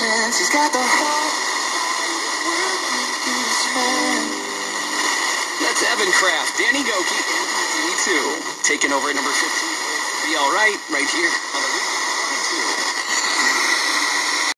chance. He's got the whole world in his hand. That's Evan Craft, Danny Gokey, and too. taking over at number 15. Be all right, right here on the